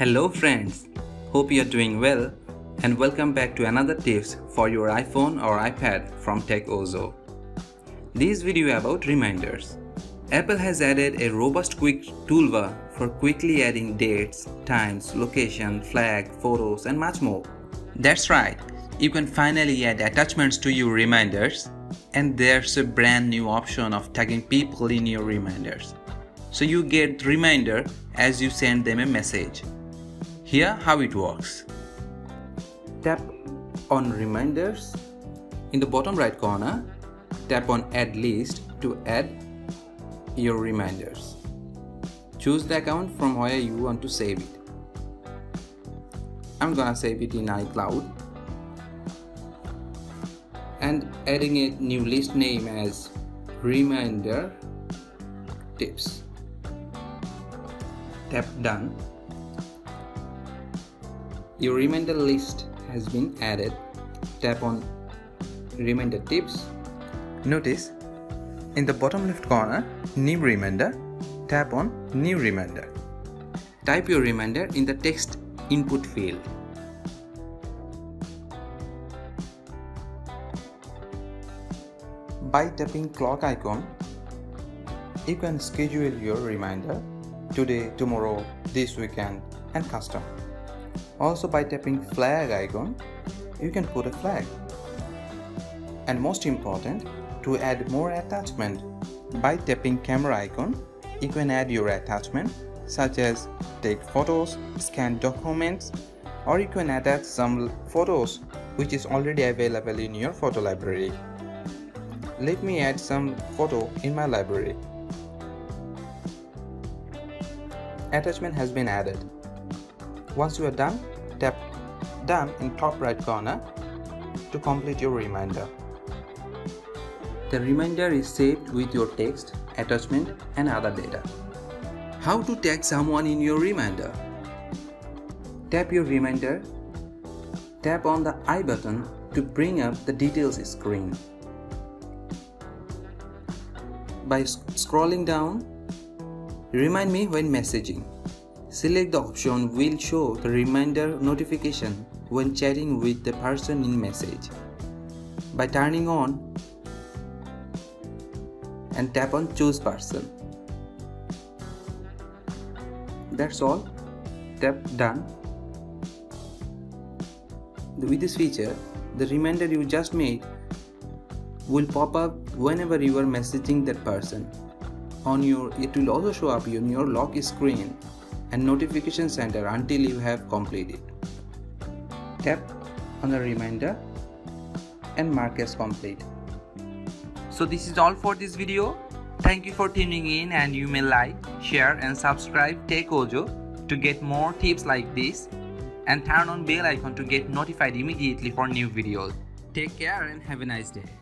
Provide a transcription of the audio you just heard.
Hello friends, hope you are doing well and welcome back to another tips for your iPhone or iPad from TechOzo. This video about reminders. Apple has added a robust quick toolbar for quickly adding dates, times, location, flag, photos and much more. That's right, you can finally add attachments to your reminders and there's a brand new option of tagging people in your reminders. So you get reminder as you send them a message. Here how it works. Tap on reminders. In the bottom right corner, tap on add list to add your reminders. Choose the account from where you want to save it. I'm gonna save it in iCloud and adding a new list name as reminder tips. Tap done. Your reminder list has been added. Tap on reminder tips. Notice in the bottom left corner, new reminder, tap on new reminder. Type your reminder in the text input field. By tapping clock icon, you can schedule your reminder today, tomorrow, this weekend and custom. Also by tapping flag icon, you can put a flag. And most important, to add more attachment, by tapping camera icon, you can add your attachment such as take photos, scan documents, or you can attach some photos which is already available in your photo library. Let me add some photo in my library. Attachment has been added. Once you are done, tap done in top right corner to complete your reminder. The reminder is saved with your text, attachment and other data. How to tag someone in your reminder? Tap your reminder, tap on the I button to bring up the details screen. By scrolling down, remind me when messaging. Select the option will show the reminder notification when chatting with the person in message. By turning on, and tap on choose person. That's all. Tap done. With this feature, the reminder you just made will pop up whenever you are messaging that person. On your, it will also show up on your lock screen and notification center until you have completed. Tap on the reminder and mark as complete. So this is all for this video. Thank you for tuning in and you may like, share and subscribe TechOzo to get more tips like this and turn on bell icon to get notified immediately for new videos. Take care and have a nice day.